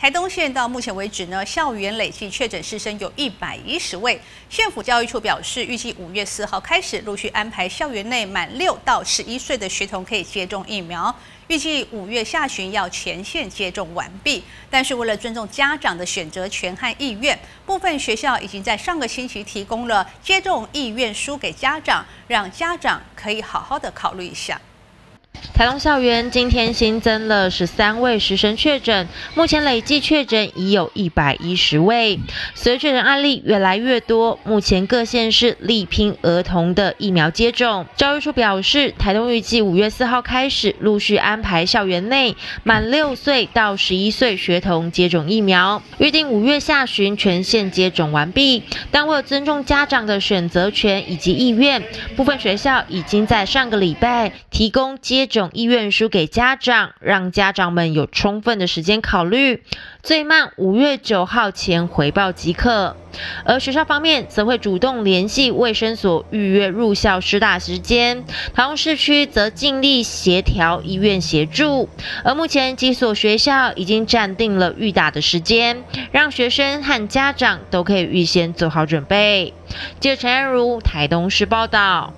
台东县到目前为止呢，校园累计确诊师生有一百一十位。县府教育处表示，预计五月四号开始陆续安排校园内满六到十一岁的学童可以接种疫苗，预计五月下旬要全线接种完毕。但是为了尊重家长的选择权和意愿，部分学校已经在上个星期提供了接种意愿书给家长，让家长可以好好的考虑一下。台东校园今天新增了十三位师生确诊，目前累计确诊已有一百一十位。随着确诊案例越来越多，目前各县市力拼儿童的疫苗接种。教育处表示，台东预计五月四号开始陆续安排校园内满六岁到十一岁学童接种疫苗，预定五月下旬全线接种完毕。但为了尊重家长的选择权以及意愿，部分学校已经在上个礼拜提供接种。意愿书给家长，让家长们有充分的时间考虑，最慢五月九号前回报即可。而学校方面则会主动联系卫生所预约入校师大时间，台中市区则尽力协调医院协助。而目前几所学校已经暂定了预打的时间，让学生和家长都可以预先做好准备。记者陈安如台东市报道。